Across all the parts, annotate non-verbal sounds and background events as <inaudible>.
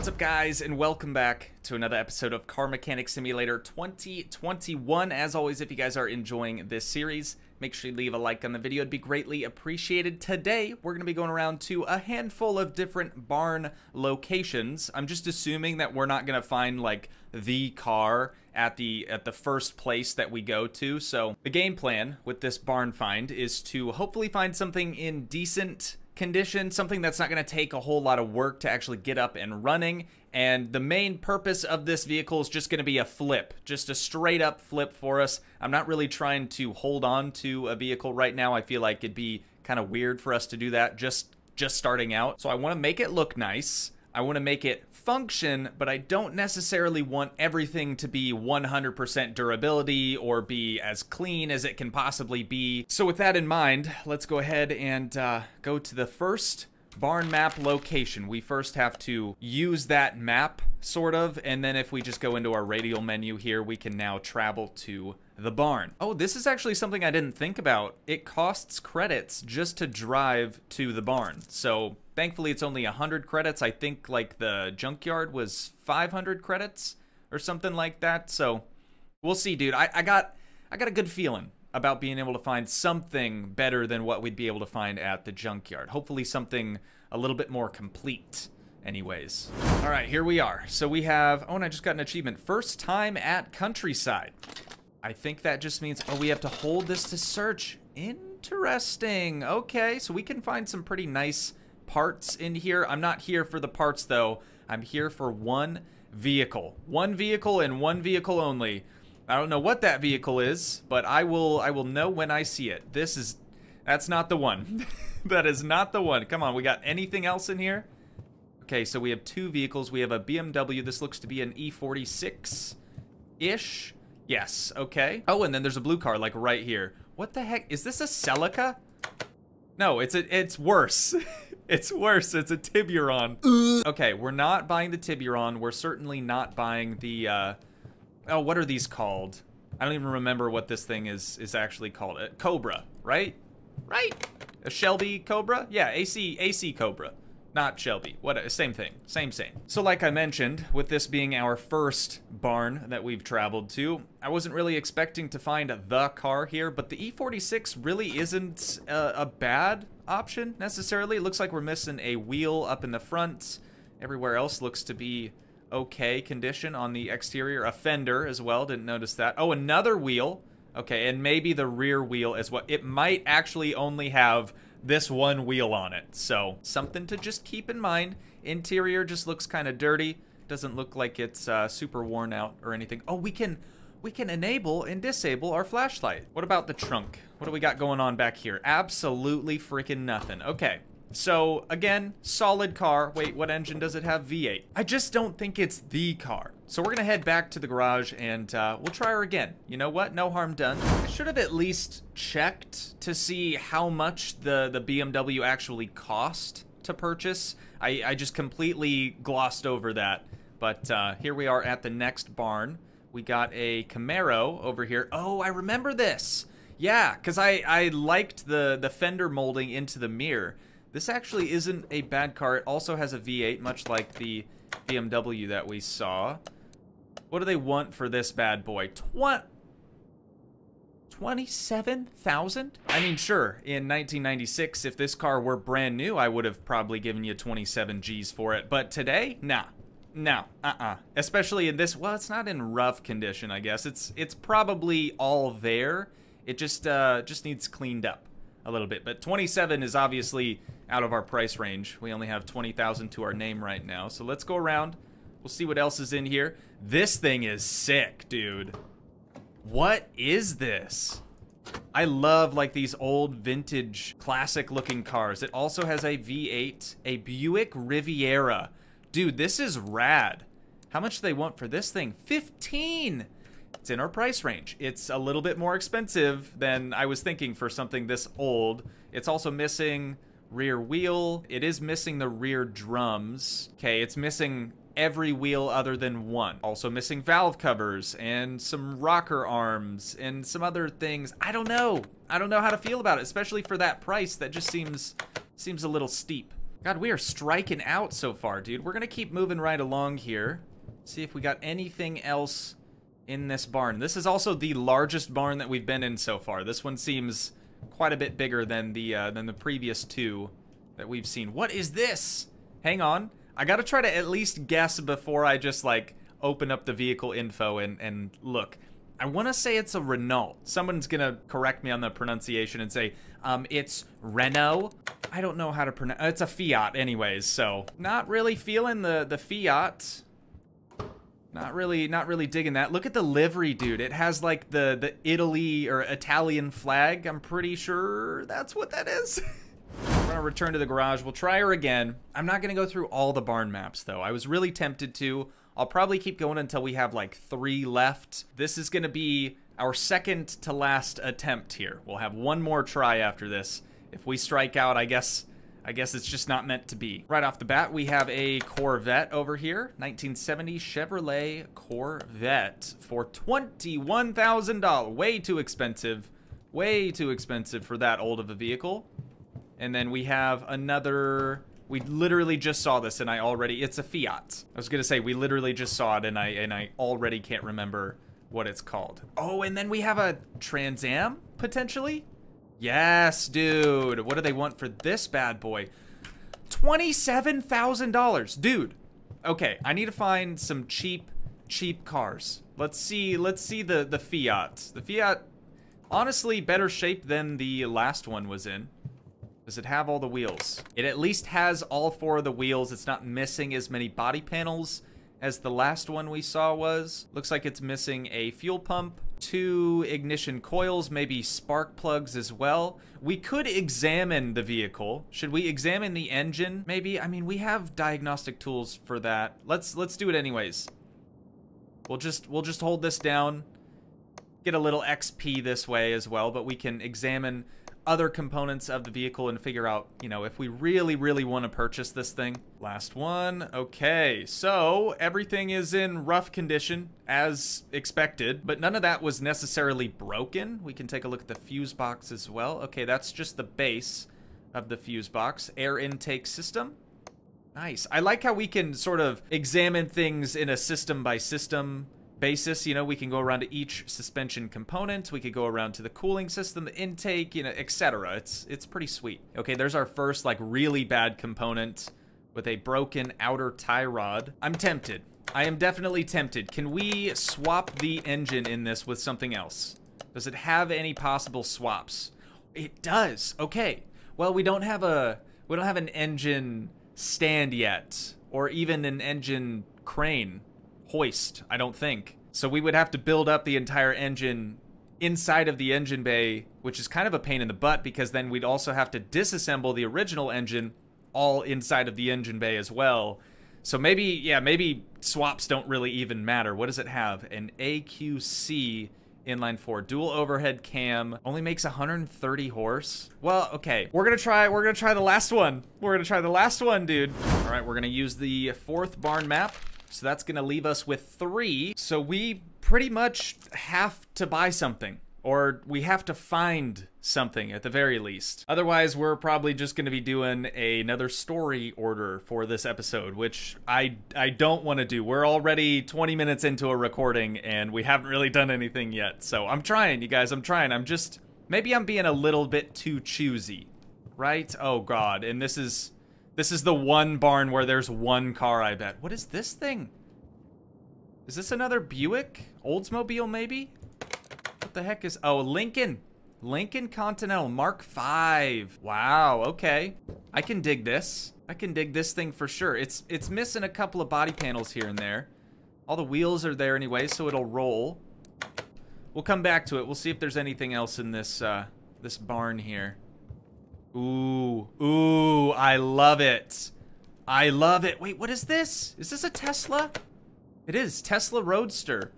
What's up guys and welcome back to another episode of Car Mechanic Simulator 2021. As always, if you guys are enjoying this series, make sure you leave a like on the video. It'd be greatly appreciated. Today, we're going to be going around to a handful of different barn locations. I'm just assuming that we're not going to find like the car at the at the first place that we go to. So the game plan with this barn find is to hopefully find something in decent condition, something that's not going to take a whole lot of work to actually get up and running. And the main purpose of this vehicle is just going to be a flip, just a straight up flip for us. I'm not really trying to hold on to a vehicle right now. I feel like it'd be kind of weird for us to do that just just starting out. So I want to make it look nice. I want to make it function, but I don't necessarily want everything to be 100% durability or be as clean as it can possibly be. So with that in mind, let's go ahead and uh, go to the first barn map location. We first have to use that map, sort of, and then if we just go into our radial menu here, we can now travel to the barn. Oh, this is actually something I didn't think about. It costs credits just to drive to the barn. So thankfully it's only 100 credits. I think like the junkyard was 500 credits or something like that. So we'll see, dude. I, I got I got a good feeling about being able to find something better than what we'd be able to find at the junkyard. Hopefully something a little bit more complete anyways. All right, here we are. So we have, oh, and I just got an achievement. First time at Countryside. I think that just means, oh, we have to hold this to search. Interesting. Okay, so we can find some pretty nice parts in here. I'm not here for the parts, though. I'm here for one vehicle. One vehicle and one vehicle only. I don't know what that vehicle is, but I will I will know when I see it. This is that's not the one. <laughs> that is not the one. Come on, we got anything else in here? Okay, so we have two vehicles. We have a BMW. This looks to be an E46-ish. Yes, okay. Oh, and then there's a blue car, like, right here. What the heck? Is this a Celica? No, it's a, it's worse. <laughs> it's worse. It's a Tiburon. okay, we're not buying the Tiburon. We're certainly not buying the, uh... Oh, what are these called? I don't even remember what this thing is is actually called. A Cobra, right? Right? A Shelby Cobra? Yeah, AC AC Cobra not Shelby. What same thing. Same same. So like I mentioned, with this being our first barn that we've traveled to, I wasn't really expecting to find the car here, but the E46 really isn't a, a bad option necessarily. It looks like we're missing a wheel up in the front. Everywhere else looks to be okay condition on the exterior. A fender as well, didn't notice that. Oh, another wheel. Okay, and maybe the rear wheel as well. It might actually only have this one wheel on it. So something to just keep in mind. Interior just looks kind of dirty. Doesn't look like it's uh, super worn out or anything. Oh, we can we can enable and disable our flashlight. What about the trunk? What do we got going on back here? Absolutely freaking nothing. Okay. So, again, solid car. Wait, what engine does it have? V8. I just don't think it's the car. So we're gonna head back to the garage and uh, we'll try her again. You know what? No harm done. Should have at least checked to see how much the, the BMW actually cost to purchase. I, I just completely glossed over that. But uh, here we are at the next barn. We got a Camaro over here. Oh, I remember this. Yeah, because I, I liked the, the fender molding into the mirror. This actually isn't a bad car. It also has a V8, much like the BMW that we saw. What do they want for this bad boy? Twen 27,000? I mean, sure, in 1996, if this car were brand new, I would have probably given you 27 G's for it. But today, nah. No, uh-uh. Especially in this, well, it's not in rough condition, I guess. It's it's probably all there. It just uh, just needs cleaned up a little bit. But 27 is obviously out of our price range. We only have 20,000 to our name right now. So let's go around. We'll see what else is in here. This thing is sick, dude. What is this? I love like these old vintage classic looking cars. It also has a V8, a Buick Riviera. Dude, this is rad. How much do they want for this thing? 15! It's in our price range. It's a little bit more expensive than I was thinking for something this old. It's also missing rear wheel. It is missing the rear drums. Okay, it's missing every wheel other than one. Also missing valve covers and some rocker arms and some other things. I don't know. I don't know how to feel about it, especially for that price. That just seems seems a little steep. God, we are striking out so far, dude. We're gonna keep moving right along here. See if we got anything else in this barn. This is also the largest barn that we've been in so far. This one seems quite a bit bigger than the uh, than the previous two that we've seen. What is this? Hang on. I gotta try to at least guess before I just like open up the vehicle info and, and look. I want to say it's a Renault. Someone's gonna correct me on the pronunciation and say, um, it's Renault. I don't know how to pronounce. It's a Fiat, anyways. So not really feeling the the Fiat. Not really, not really digging that. Look at the livery, dude. It has like the the Italy or Italian flag. I'm pretty sure that's what that is. <laughs> We're gonna return to the garage. We'll try her again. I'm not gonna go through all the barn maps though. I was really tempted to. I'll probably keep going until we have like three left. This is gonna be our second to last attempt here. We'll have one more try after this. If we strike out, I guess I guess it's just not meant to be. Right off the bat, we have a Corvette over here. 1970 Chevrolet Corvette for $21,000. Way too expensive. Way too expensive for that old of a vehicle. And then we have another... We literally just saw this and I already... It's a Fiat. I was going to say, we literally just saw it and I, and I already can't remember what it's called. Oh, and then we have a Trans Am, potentially? Yes, dude. What do they want for this bad boy? $27,000. Dude. Okay, I need to find some cheap, cheap cars. Let's see, let's see the, the Fiat. The Fiat, honestly, better shape than the last one was in. Does it have all the wheels? It at least has all four of the wheels. It's not missing as many body panels as the last one we saw was. Looks like it's missing a fuel pump, two ignition coils, maybe spark plugs as well. We could examine the vehicle. Should we examine the engine? Maybe. I mean, we have diagnostic tools for that. Let's let's do it anyways. We'll just we'll just hold this down. Get a little XP this way as well, but we can examine other components of the vehicle and figure out, you know, if we really, really want to purchase this thing. Last one. Okay, so everything is in rough condition as expected, but none of that was necessarily broken. We can take a look at the fuse box as well. Okay, that's just the base of the fuse box. Air intake system. Nice. I like how we can sort of examine things in a system by system basis. You know, we can go around to each suspension component. We could go around to the cooling system, the intake, you know, etc. It's it's pretty sweet. Okay, there's our first like really bad component with a broken outer tie rod. I'm tempted. I am definitely tempted. Can we swap the engine in this with something else? Does it have any possible swaps? It does. Okay. Well, we don't have a we don't have an engine stand yet or even an engine crane hoist, I don't think. So we would have to build up the entire engine inside of the engine bay, which is kind of a pain in the butt because then we'd also have to disassemble the original engine all inside of the engine bay as well. So maybe, yeah, maybe swaps don't really even matter. What does it have? An AQC inline four dual overhead cam only makes 130 horse well okay we're gonna try we're gonna try the last one we're gonna try the last one dude all right we're gonna use the fourth barn map so that's going to leave us with three. So we pretty much have to buy something. Or we have to find something at the very least. Otherwise, we're probably just going to be doing another story order for this episode, which I I don't want to do. We're already 20 minutes into a recording and we haven't really done anything yet. So I'm trying, you guys. I'm trying. I'm just maybe I'm being a little bit too choosy, right? Oh god. And this is this is the one barn where there's one car, I bet. What is this thing? Is this another Buick? Oldsmobile, maybe? What the heck is... Oh, Lincoln. Lincoln Continental Mark V. Wow, okay. I can dig this. I can dig this thing for sure. It's it's missing a couple of body panels here and there. All the wheels are there anyway, so it'll roll. We'll come back to it. We'll see if there's anything else in this uh, this barn here. Ooh, ooh, I love it. I love it. Wait, what is this? Is this a Tesla? It is Tesla Roadster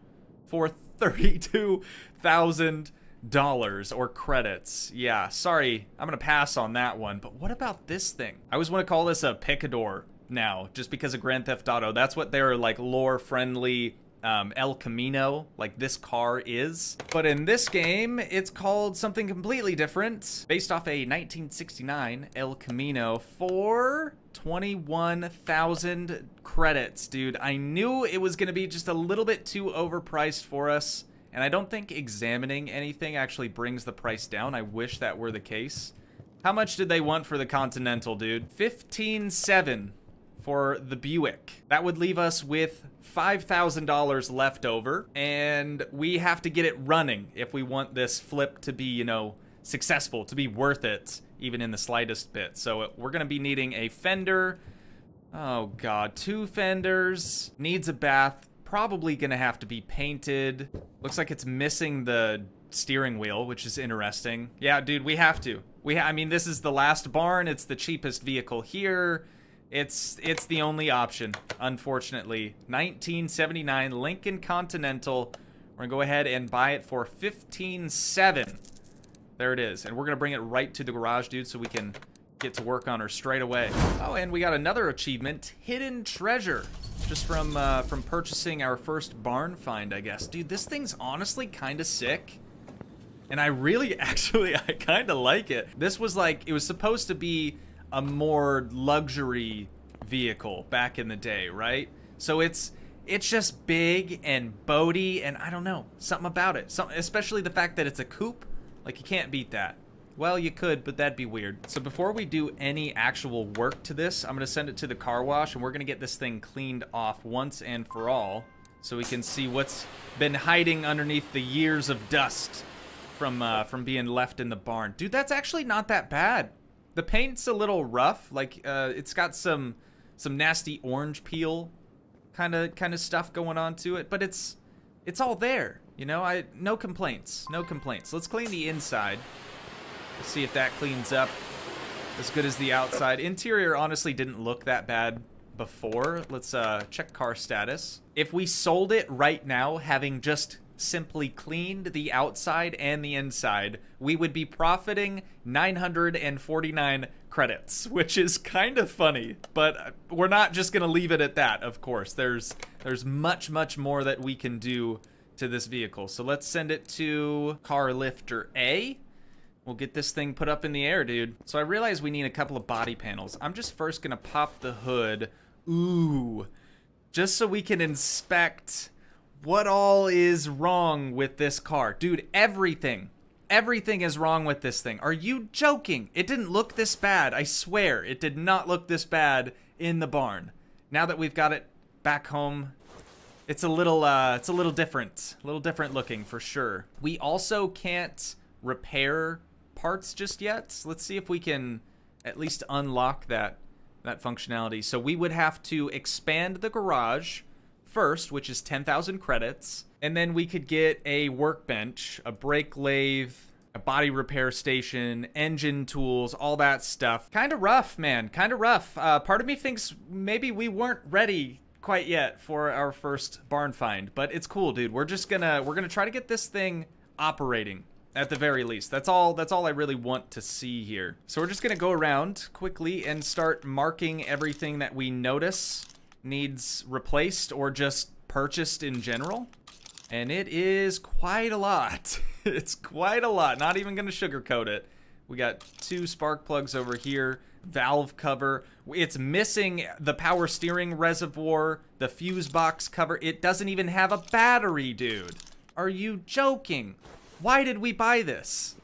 for $32,000 or credits. Yeah, sorry, I'm gonna pass on that one. But what about this thing? I always want to call this a Picador now, just because of Grand Theft Auto. That's what their like lore-friendly um, El Camino, like this car is. But in this game, it's called something completely different, based off a 1969 El Camino for 21,000 credits, dude. I knew it was going to be just a little bit too overpriced for us, and I don't think examining anything actually brings the price down. I wish that were the case. How much did they want for the Continental, dude? 15.7 for the Buick. That would leave us with $5,000 left over, and we have to get it running if we want this flip to be, you know, successful, to be worth it, even in the slightest bit. So uh, we're going to be needing a fender. Oh, God. Two fenders. Needs a bath. Probably going to have to be painted. Looks like it's missing the steering wheel, which is interesting. Yeah, dude, we have to. We, ha I mean, this is the last barn. It's the cheapest vehicle here. It's it's the only option, unfortunately. 1979 Lincoln Continental. We're gonna go ahead and buy it for 15.7. There it is, and we're gonna bring it right to the garage, dude, so we can get to work on her straight away. Oh, and we got another achievement, Hidden Treasure, just from uh, from purchasing our first barn find, I guess. Dude, this thing's honestly kind of sick. And I really, <laughs> actually, I kind of like it. This was like, it was supposed to be a more luxury vehicle back in the day, right? So it's it's just big and boaty and I don't know, something about it. Some, especially the fact that it's a coupe, like you can't beat that. Well, you could, but that'd be weird. So before we do any actual work to this, I'm to send it to the car wash and we're to get this thing cleaned off once and for all so we can see what's been hiding underneath the years of dust from uh, from being left in the barn. Dude, that's actually not that bad. The paint's a little rough. Like, uh, it's got some some nasty orange peel kind of kind of stuff going on to it, but it's it's all there. You know, I no complaints, no complaints. Let's clean the inside. Let's see if that cleans up as good as the outside. Interior honestly didn't look that bad before. Let's uh, check car status. If we sold it right now, having just simply cleaned the outside and the inside, we would be profiting 949 credits, <laughs> which is kind of funny, but uh, we're not just going to leave it at that, of course. There's there's much much more that we can do to this vehicle. So let's send it to car lifter A. We'll get this thing put up in the air, dude. So I realize we need a couple of body panels. I'm just first going to pop the hood. Ooh. Just so we can inspect what all is wrong with this car? Dude, everything. Everything is wrong with this thing. Are you joking? It didn't look this bad. I swear, it did not look this bad in the barn. Now that we've got it back home, it's a little uh it's a little different. A little different looking for sure. We also can't repair parts just yet. Let's see if we can at least unlock that that functionality. So we would have to expand the garage first, which is 10,000 credits. And then we could get a workbench, a brake lathe, a body repair station, engine tools, all that stuff. Kind of rough, man. Kind of rough. Uh, part of me thinks maybe we weren't ready quite yet for our first barn find, but it's cool, dude. We're just gonna we're gonna try to get this thing operating at the very least. That's all that's all I really want to see here. So we're just gonna go around quickly and start marking everything that we notice needs replaced or just purchased in general. And it is quite a lot. <laughs> it's quite a lot. Not even going to sugarcoat it. We got two spark plugs over here, valve cover. It's missing the power steering reservoir, the fuse box cover. It doesn't even have a battery, dude. Are you joking? Why did we buy this?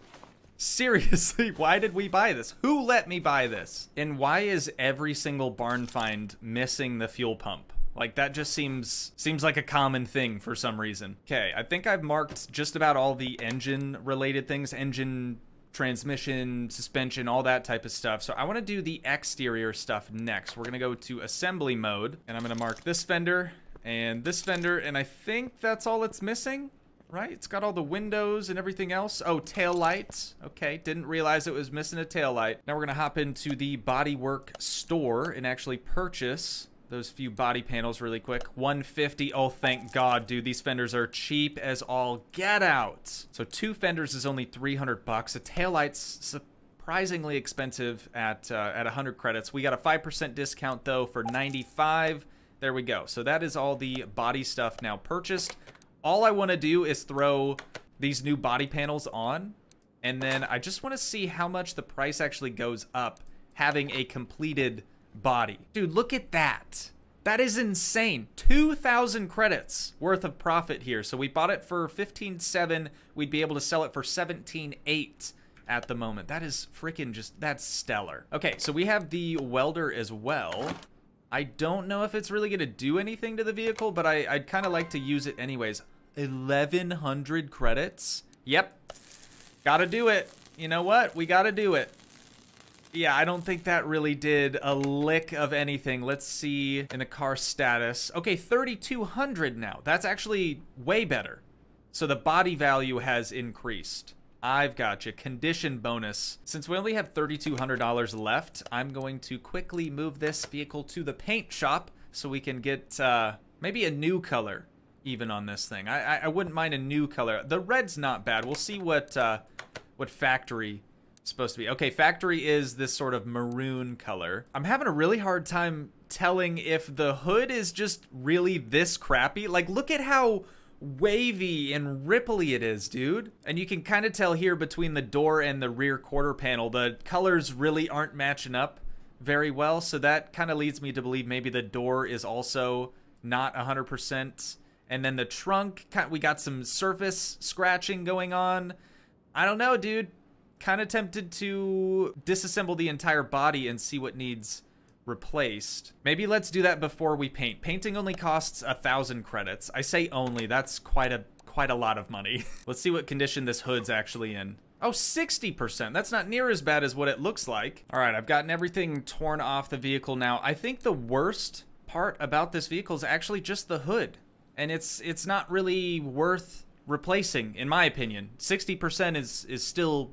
Seriously, <laughs> why did we buy this? Who let me buy this? And why is every single barn find missing the fuel pump? Like that just seems seems like a common thing for some reason. Okay, I think I've marked just about all the engine related things, engine transmission, suspension, all that type of stuff. So I want to do the exterior stuff next. We're going to go to assembly mode and I'm going to mark this fender and this fender and I think that's all it's missing right? It's got all the windows and everything else. Oh, tail lights. Okay, didn't realize it was missing a tail light. Now we're gonna hop into the Bodywork store and actually purchase those few body panels really quick. 150. Oh, thank God, dude. These fenders are cheap as all get out. So two fenders is only 300 bucks. A tail light's surprisingly expensive at uh, at 100 credits. We got a 5% discount though for 95. There we go. So that is all the body stuff now purchased. All I want to do is throw these new body panels on. And then I just want to see how much the price actually goes up having a completed body. Dude, look at that. That is insane. 2,000 credits worth of profit here. So we bought it for 15.7. We'd be able to sell it for 17.8 at the moment. That is freaking just, that's stellar. Okay, so we have the welder as well. I don't know if it's really going to do anything to the vehicle, but I, would kind of like to use it anyways. 1,100 credits? Yep. Gotta do it. You know what? We gotta do it. Yeah, I don't think that really did a lick of anything. Let's see in the car status. Okay, 3,200 now. That's actually way better. So the body value has increased. I've got you. Condition bonus. Since we only have $3,200 left, I'm going to quickly move this vehicle to the paint shop so we can get uh, maybe a new color even on this thing. I, I, I wouldn't mind a new color. The red's not bad. We'll see what uh, what factory supposed to be. Okay, factory is this sort of maroon color. I'm having a really hard time telling if the hood is just really this crappy. Like, look at how wavy and ripply it is, dude. And you can kind of tell here between the door and the rear quarter panel, the colors really aren't matching up very well. So that kind of leads me to believe maybe the door is also not 100%. And then the trunk, we got some surface scratching going on. I don't know, dude kind of tempted to disassemble the entire body and see what needs replaced. Maybe let's do that before we paint. Painting only costs a thousand credits. I say only, that's quite a quite a lot of money. <laughs> let's see what condition this hood's actually in. Oh, 60%. That's not near as bad as what it looks like. All right, I've gotten everything torn off the vehicle now. I think the worst part about this vehicle is actually just the hood. And it's it's not really worth replacing, in my opinion. 60% is is still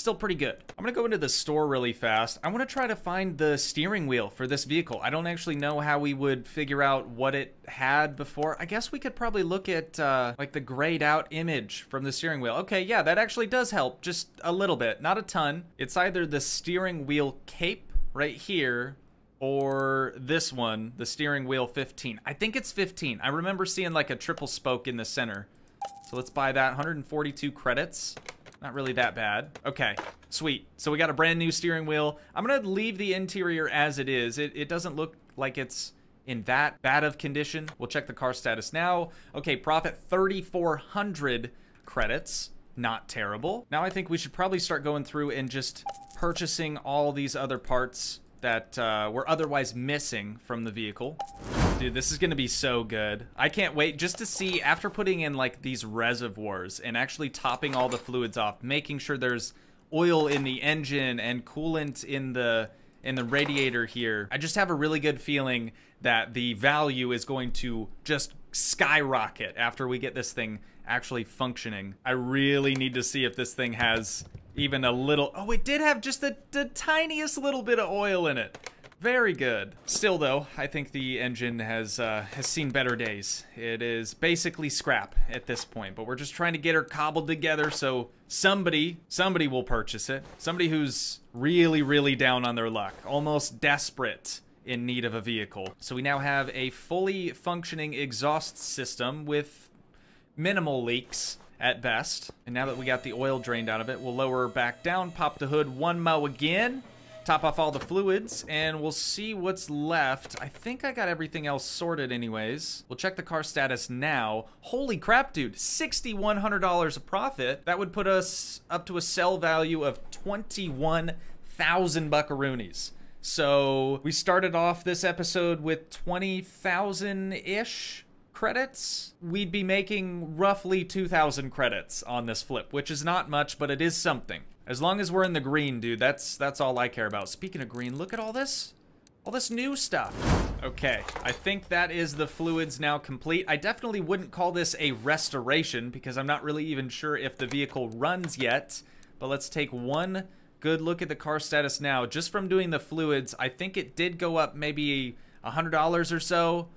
still pretty good. I'm gonna go into the store really fast. I wanna try to find the steering wheel for this vehicle. I don't actually know how we would figure out what it had before. I guess we could probably look at uh, like the grayed out image from the steering wheel. Okay, yeah, that actually does help just a little bit, not a ton. It's either the steering wheel cape right here or this one, the steering wheel 15. I think it's 15. I remember seeing like a triple spoke in the center. So let's buy that, 142 credits. Not really that bad. Okay, sweet. So we got a brand new steering wheel. I'm gonna leave the interior as it is. It, it doesn't look like it's in that bad of condition. We'll check the car status now. Okay, profit 3,400 credits. Not terrible. Now I think we should probably start going through and just purchasing all these other parts that uh, were otherwise missing from the vehicle. Dude, this is gonna be so good. I can't wait just to see, after putting in like these reservoirs and actually topping all the fluids off, making sure there's oil in the engine and coolant in the in the radiator here. I just have a really good feeling that the value is going to just skyrocket after we get this thing actually functioning. I really need to see if this thing has even a little... Oh, it did have just the, the tiniest little bit of oil in it. Very good. Still, though, I think the engine has uh, has seen better days. It is basically scrap at this point, but we're just trying to get her cobbled together so somebody, somebody will purchase it. Somebody who's really, really down on their luck, almost desperate in need of a vehicle. So we now have a fully functioning exhaust system with minimal leaks at best. And now that we got the oil drained out of it, we'll lower back down, pop the hood one mo again, top off all the fluids, and we'll see what's left. I think I got everything else sorted anyways. We'll check the car status now. Holy crap, dude, $6,100 of profit. That would put us up to a sell value of 21,000 buckaroonies. So we started off this episode with 20,000-ish credits, we'd be making roughly 2,000 credits on this flip, which is not much, but it is something. As long as we're in the green, dude, that's that's all I care about. Speaking of green, look at all this. All this new stuff. Okay, I think that is the fluids now complete. I definitely wouldn't call this a restoration because I'm not really even sure if the vehicle runs yet. But let's take one good look at the car status now. Just from doing the fluids, I think it did go up maybe $100 or so.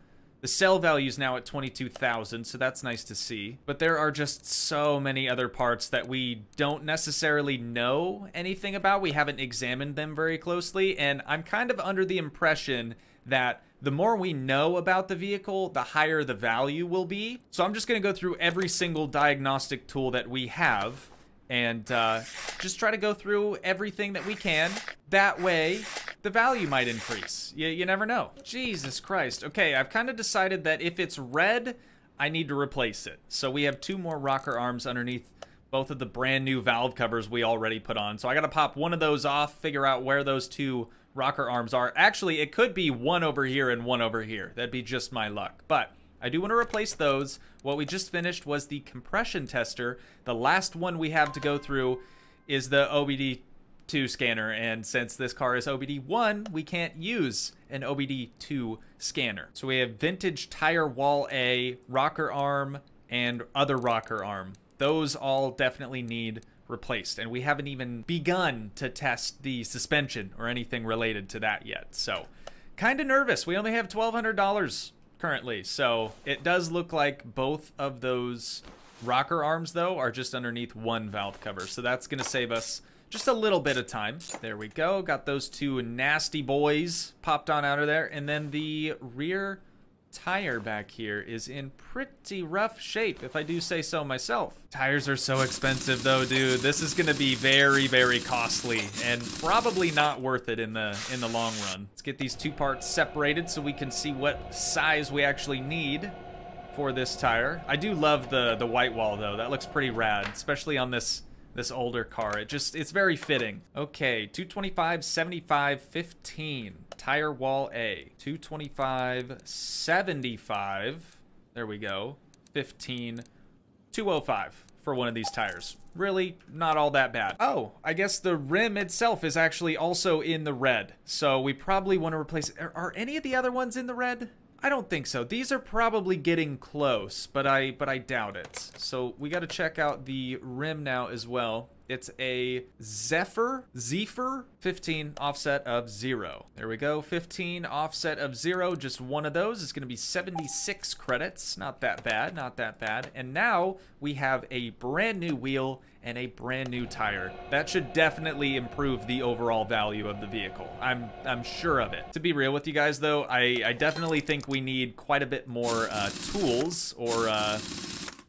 The sell value is now at 22,000, so that's nice to see. But there are just so many other parts that we don't necessarily know anything about. We haven't examined them very closely, and I'm kind of under the impression that the more we know about the vehicle, the higher the value will be. So I'm just going to go through every single diagnostic tool that we have and uh, just try to go through everything that we can. That way, the value might increase. You, you never know. Jesus Christ. Okay, I've kind of decided that if it's red, I need to replace it. So we have two more rocker arms underneath both of the brand new valve covers we already put on. So I got to pop one of those off, figure out where those two rocker arms are. Actually, it could be one over here and one over here. That'd be just my luck. But I do want to replace those. What we just finished was the compression tester. The last one we have to go through is the OBD2 scanner. And since this car is OBD1, we can't use an OBD2 scanner. So we have vintage tire wall A, rocker arm, and other rocker arm. Those all definitely need replaced. And we haven't even begun to test the suspension or anything related to that yet. So kind of nervous. We only have $1,200 currently. So it does look like both of those rocker arms, though, are just underneath one valve cover. So that's going to save us just a little bit of time. There we go. Got those two nasty boys popped on out of there. And then the rear tire back here is in pretty rough shape, if I do say so myself. Tires are so expensive though, dude. This is gonna be very, very costly and probably not worth it in the in the long run. Let's get these two parts separated so we can see what size we actually need for this tire. I do love the the white wall though. That looks pretty rad, especially on this this older car. It just, it's very fitting. Okay, 225, 75, 15. Tire wall A. 225, 75. There we go. 15, 205 for one of these tires. Really, not all that bad. Oh, I guess the rim itself is actually also in the red. So we probably want to replace... Are, are any of the other ones in the red? I don't think so. These are probably getting close, but I but I doubt it. So we got to check out the rim now as well. It's a Zephyr, Zephyr 15 offset of zero. There we go, 15 offset of zero, just one of those. is gonna be 76 credits, not that bad, not that bad. And now we have a brand new wheel and a brand new tire. That should definitely improve the overall value of the vehicle. I'm I'm sure of it. To be real with you guys though, I, I definitely think we need quite a bit more uh, tools or uh,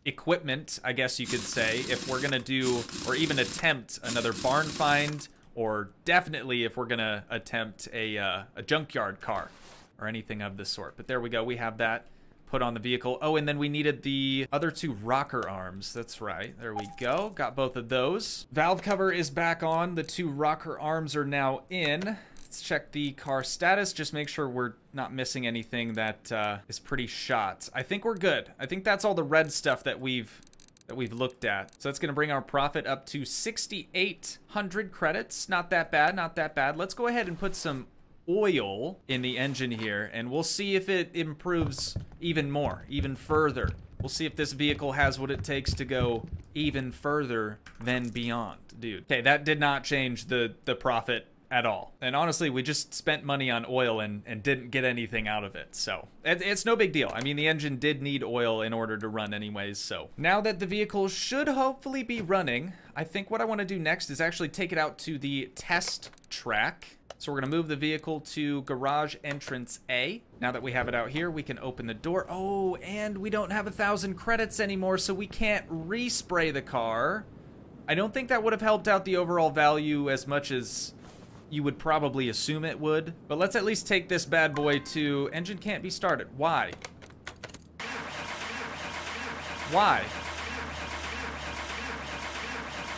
equipment, I guess you could say, if we're to do or even attempt another barn find or definitely if we're to attempt a, uh, a junkyard car or anything of the sort. But there we go. We have that put on the vehicle. Oh, and then we needed the other two rocker arms. That's right. There we go. Got both of those. Valve cover is back on. The two rocker arms are now in. Let's check the car status. Just make sure we're not missing anything that uh, is pretty shot. I think we're good. I think that's all the red stuff that we've that we've looked at. So that's going to bring our profit up to 6,800 credits. Not that bad, not that bad. Let's go ahead and put some oil in the engine here, and we'll see if it improves even more, even further. We'll see if this vehicle has what it takes to go even further than beyond, dude. Okay, that did not change the, the profit at all. And honestly, we just spent money on oil and, and didn't get anything out of it. So it, it's no big deal. I mean, the engine did need oil in order to run anyways. So now that the vehicle should hopefully be running, I think what I want to do next is actually take it out to the test track. So we're going to move the vehicle to garage entrance A. Now that we have it out here, we can open the door. Oh, and we don't have a thousand credits anymore, so we can't respray the car. I don't think that would have helped out the overall value as much as you would probably assume it would. But let's at least take this bad boy to engine can't be started. Why? Why?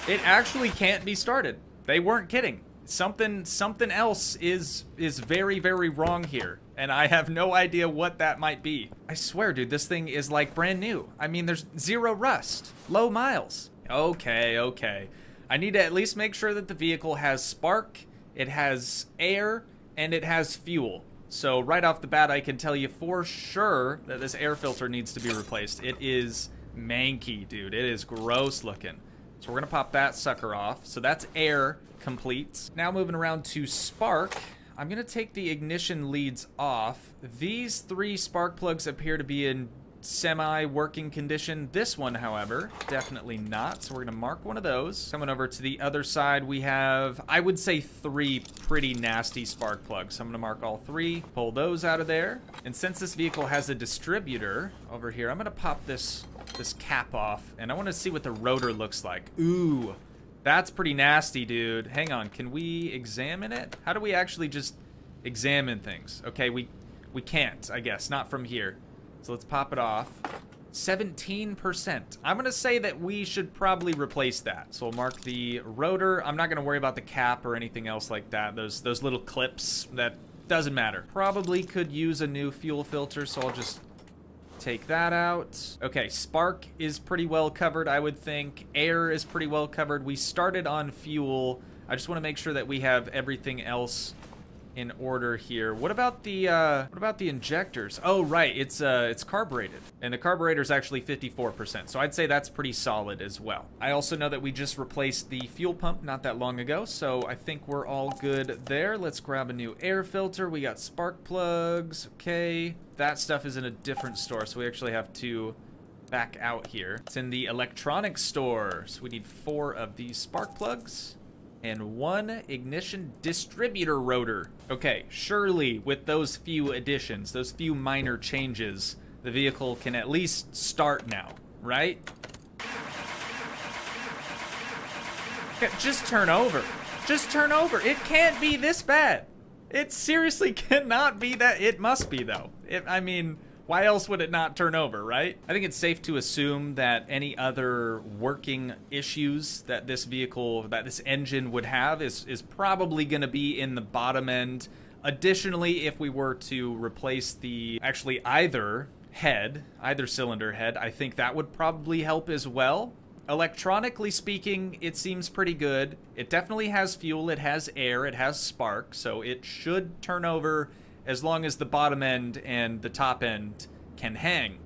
It actually can't be started. They weren't kidding. Something something else is is very very wrong here and I have no idea what that might be. I swear dude, this thing is like brand new. I mean, there's zero rust, low miles. Okay, okay. I need to at least make sure that the vehicle has spark it has air, and it has fuel. So right off the bat, I can tell you for sure that this air filter needs to be replaced. It is manky, dude. It is gross looking. So we're going to pop that sucker off. So that's air complete. Now moving around to spark. I'm going to take the ignition leads off. These three spark plugs appear to be in semi-working condition. This one, however, definitely not. So we're gonna mark one of those. Coming over to the other side, we have, I would say three pretty nasty spark plugs. So I'm gonna mark all three, pull those out of there. And since this vehicle has a distributor over here, I'm gonna pop this, this cap off and I wanna see what the rotor looks like. Ooh, that's pretty nasty, dude. Hang on, can we examine it? How do we actually just examine things? Okay, we, we can't, I guess, not from here. So let's pop it off. 17%. I'm going to say that we should probably replace that. So we'll mark the rotor. I'm not going to worry about the cap or anything else like that. Those, those little clips, that doesn't matter. Probably could use a new fuel filter, so I'll just take that out. Okay, spark is pretty well covered, I would think. Air is pretty well covered. We started on fuel. I just want to make sure that we have everything else in order here. What about the uh, what about the injectors? Oh, right, it's uh, it's carbureted, and the carburetor is actually 54%. So I'd say that's pretty solid as well. I also know that we just replaced the fuel pump not that long ago, so I think we're all good there. Let's grab a new air filter. We got spark plugs. Okay, that stuff is in a different store, so we actually have to back out here. It's in the electronics store, so we need four of these spark plugs and one ignition distributor rotor. Okay, surely with those few additions, those few minor changes, the vehicle can at least start now, right? Just turn over. Just turn over. It can't be this bad. It seriously <laughs> cannot be that. It must be, though. It, I mean, why else would it not turn over, right? I think it's safe to assume that any other working issues that this vehicle, that this engine would have is, is probably going to be in the bottom end. Additionally, if we were to replace the, actually either head, either cylinder head, I think that would probably help as well. Electronically speaking, it seems pretty good. It definitely has fuel, it has air, it has spark, so it should turn over as long as the bottom end and the top end can hang.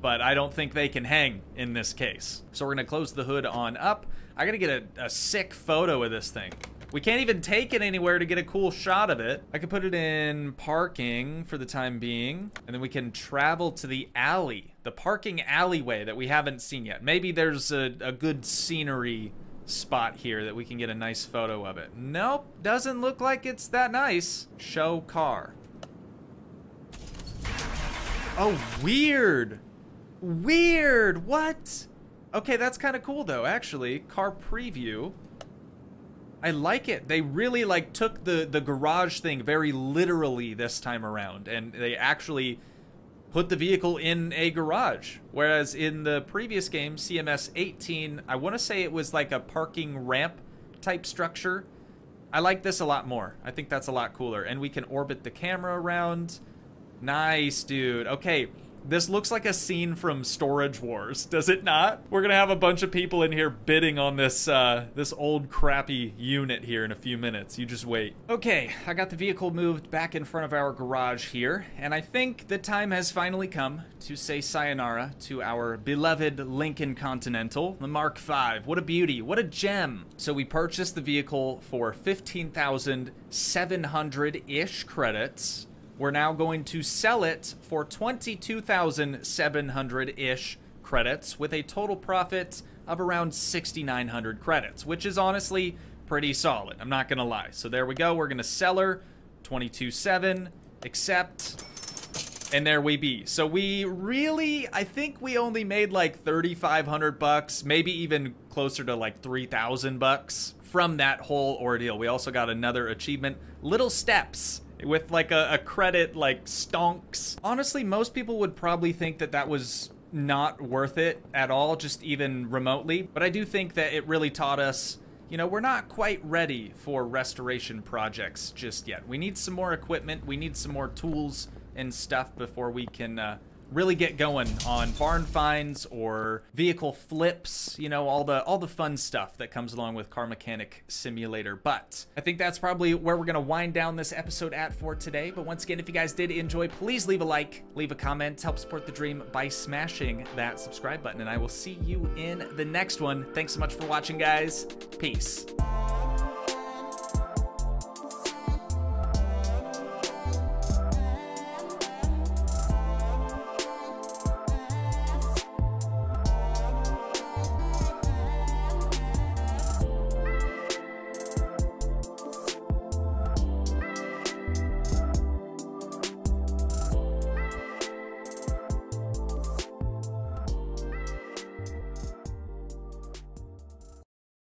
But I don't think they can hang in this case. So we're gonna close the hood on up. I gotta get a, a sick photo of this thing. We can't even take it anywhere to get a cool shot of it. I could put it in parking for the time being, and then we can travel to the alley, the parking alleyway that we haven't seen yet. Maybe there's a, a good scenery spot here that we can get a nice photo of it. Nope, doesn't look like it's that nice. Show car. Oh, weird. Weird. What? Okay, that's kind of cool though, actually. Car preview. I like it. They really like took the the garage thing very literally this time around and they actually put the vehicle in a garage. Whereas in the previous game, CMS 18, I want to say it was like a parking ramp type structure. I like this a lot more. I think that's a lot cooler. And we can orbit the camera around. Nice, dude. Okay, this looks like a scene from Storage Wars, <laughs> does it not? We're gonna have a bunch of people in here bidding on this uh, this old crappy unit here in a few minutes. You just wait. Okay, I got the vehicle moved back in front of our garage here, and I think the time has finally come to say sayonara to our beloved Lincoln Continental, the Mark V. What a beauty, what a gem. So we purchased the vehicle for 15,700-ish credits, we're now going to sell it for 22,700-ish credits with a total profit of around 6,900 credits, which is honestly pretty solid. I'm not going to lie. So there we go. We're going to sell her 22.7, accept, and there we be. So we really, I think we only made like 3,500 bucks, maybe even closer to like 3,000 bucks from that whole ordeal. We also got another achievement, Little Steps with like a, a credit like stonks. Honestly, most people would probably think that that was not worth it at all, just even remotely. But I do think that it really taught us, you know, we're not quite ready for restoration projects just yet. We need some more equipment, we need some more tools and stuff before we can uh, really get going on barn finds or vehicle flips, you know, all the all the fun stuff that comes along with Car Mechanic Simulator. But I think that's probably where we're going to wind down this episode at for today. But once again, if you guys did enjoy, please leave a like, leave a comment, help support the dream by smashing that subscribe button. And I will see you in the next one. Thanks so much for watching, guys. Peace.